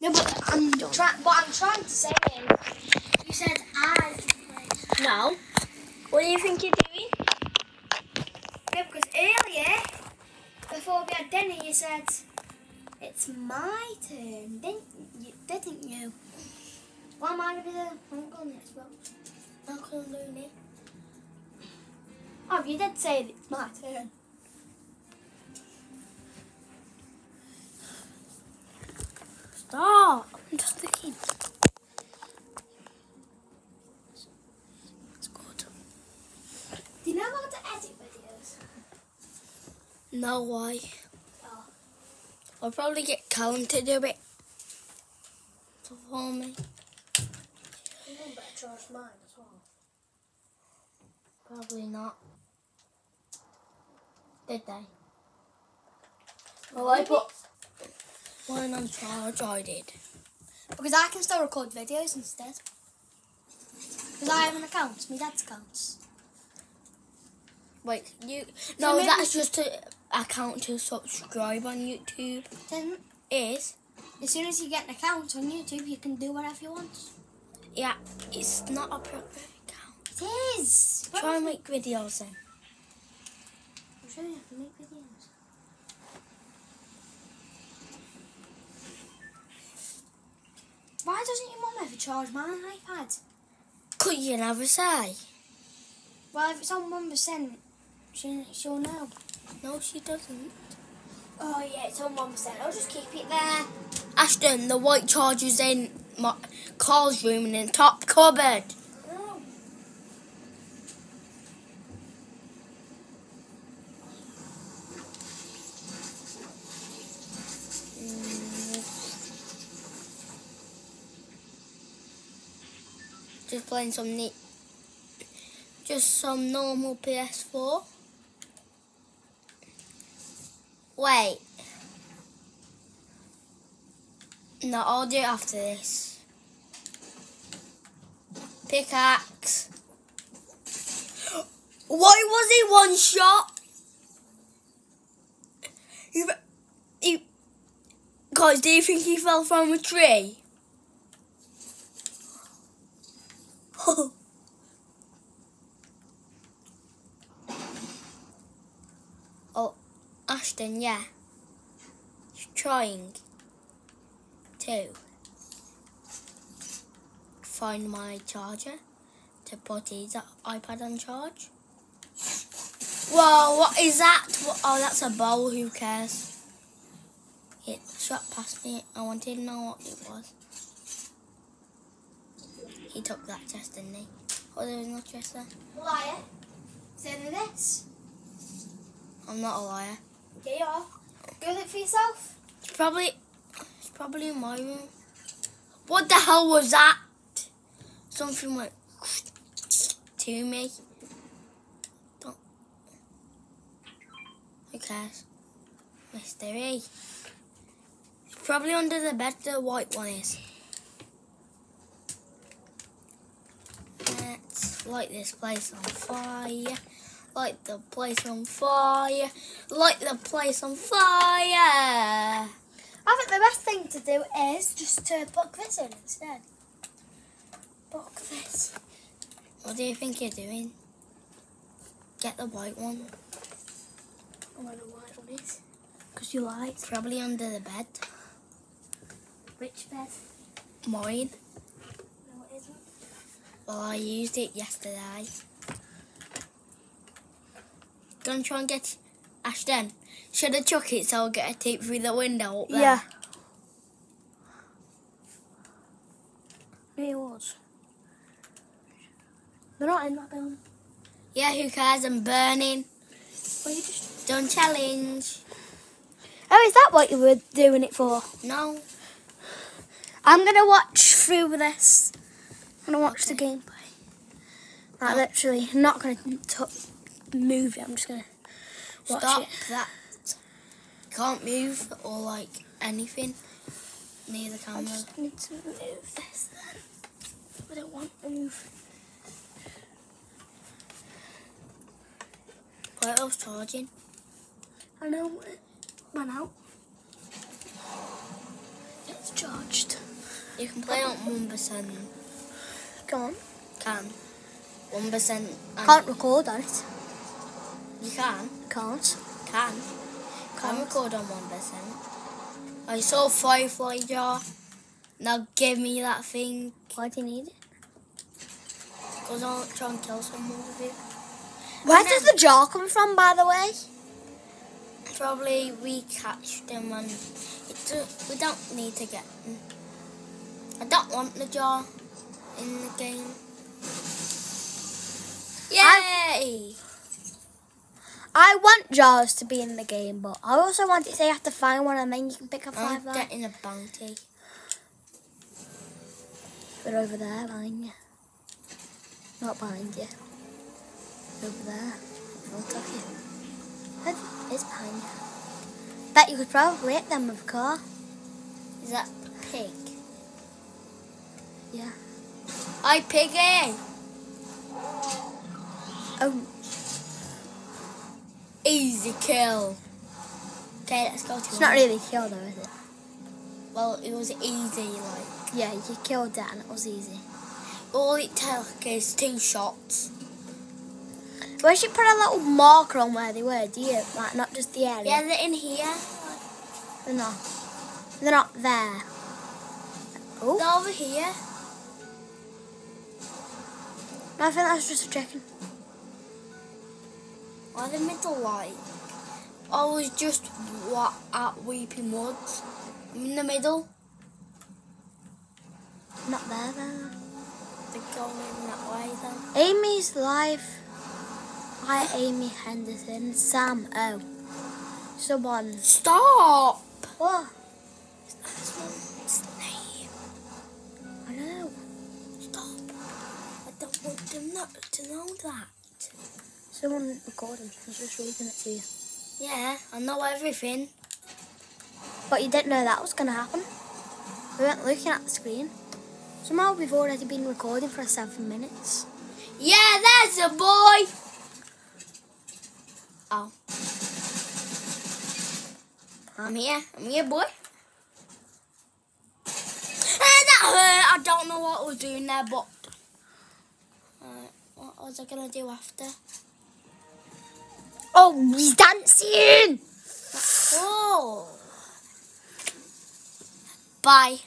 No, but I'm trying. What I'm trying to say is, you said I. No. What do you think you're doing? Yeah, because earlier, before we had dinner, you said it's my turn, didn't you? Didn't you? What am I gonna do? I'm going next, bro. I'm going to do it. Oh, you did say it's my turn. I'm just thinking. It's good. Do you know how to edit videos? No, why? Oh. I'll probably get Callum to do it for me. You better charge mine as well. Probably not. Did they? Well, I put one on charge. I did. Because I can still record videos instead. Because I have an account, my dad's account. Wait, you? No, maybe- that's just an account to subscribe on YouTube. Then, Is as soon as you get an account on YouTube, you can do whatever you want. yeah, it's not a proper account. It is. Try and make videos then. I'll show you how to make videos. Why doesn't your mum ever charge my iPad? Could you never say? Well, if it's on one percent, she she'll know. No, she doesn't. Oh yeah, it's on one percent. I'll just keep it there. Ashton, the white charger's in my Carl's room and in the top cupboard. Just playing some neat, just some normal PS4. Wait. No, I'll do it after this. Pickaxe. Why was he one shot? He, he, guys, do you think he fell from a tree? oh, Ashton, yeah. He's trying to find my charger to put his iPad on charge. Whoa, what is that? Oh, that's a bowl, who cares? It shot past me. I wanted to know what it was. He took that chest, didn't he? Oh, there was no chest there. Liar. Say this. I'm not a liar. Yeah, you are. Go look for yourself. It's probably, it's probably in my room. What the hell was that? Something went to me. Don't. Who cares? Mystery. It's probably under the bed. The white one is. Let's light this place on fire. Light the place on fire. Light the place on fire. I think the best thing to do is just to put this in instead. Put this. What do you think you're doing? Get the white one. I wonder why it one is. Because you like. It's probably under the bed. Which bed? Mine. No, it isn't. Well, I used it yesterday. Gonna try and get Ashton. Should I chuck it so I'll get a tape through the window up there? Yeah. Was. They're not in that building. Yeah, who cares? I'm burning. Well, you just. Don't challenge. Oh, is that what you were doing it for? No. I'm gonna watch through this. I'm gonna watch the gameplay. Like, Oh. literally, I'm not gonna t- move it. I'm just gonna watch Stop it. that. Can't move or like anything near the camera. I just need to move this then. I don't want to move. What else charging? I know it ran out. It's charged. You can play on one percent. Come on. Can one percent. Can't record on it. You can. Can't. Can. Can record on one percent. I saw Firefly jar. Now give me that thing. Why do you need it? Cause I'll try and kill someone with it. Where And does then- the jar come from, by the way? Probably we catch them and do, we don't need to get them. I don't want the jar in the game. Yay! I want jars to be in the game, but I also want it to say you have to find one and then you can pick up I'm five like. getting a bounty. They're over there behind you. Not behind you. Over there. Front of you. It is behind you. Bet you could probably hit them with a car. Is that pig? Yeah. Hi, piggy! Oh, Easy kill. Okay, let's go to it's not really kill though, is it? Well, it was easy, like. Yeah, you killed that and it was easy. All it took is two shots. We should put a little marker on where they were, do you? Like, not just the area. Yeah, they're in here. They're not. They're not there. Oh, They're over here. I think that's just a chicken. Why the middle like? I was just wa- at Weeping Woods. I'm in the middle. Not there, there. They're going that way though. Amy's live. Hi, Amy Henderson. Sam O. Someone. Stop! What? That's name. I know. Stop. I don't want them not to know that. Someone recording. I was just reading it to you. Yeah, I know everything. But you didn't know that was going to happen. We weren't looking at the screen. Somehow we've already been recording for seven minutes. Yeah, there's a boy. Oh. I'm here. I'm here, boy. That hurt. I don't know what I was doing there, but. Uh, what was I gonna do after? Oh, he's dancing! Oh. Bye.